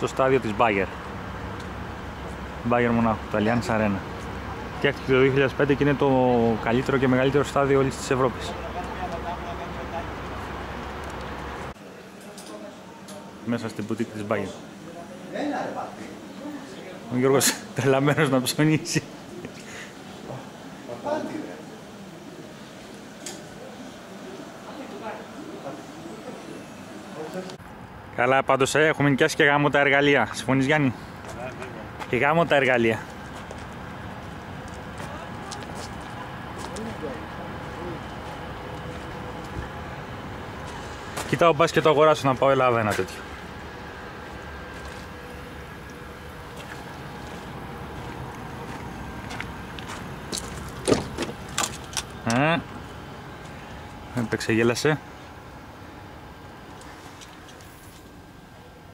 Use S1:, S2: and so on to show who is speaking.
S1: στο στάδιο της Bayer. Bayer Μονάχου, το Allianz Arena. Φτιάχτηκε το 2005 και είναι το καλύτερο και μεγαλύτερο στάδιο όλης της Ευρώπης. Μέσα στην πουτίκ της Bayer. Ο Γιώργος τρελαμένος να ψωνίσει. Καλά πάντως ε, έχουμε νοικιάσει και γάμο τα εργαλεία. Συμφωνείς Γιάννη; Και γάμο τα εργαλεία. Κοιτάω πας και το αγοράσω να πάω Ελλάδα ένα τέτοιο. Ε, δεν το ξεγέλασε.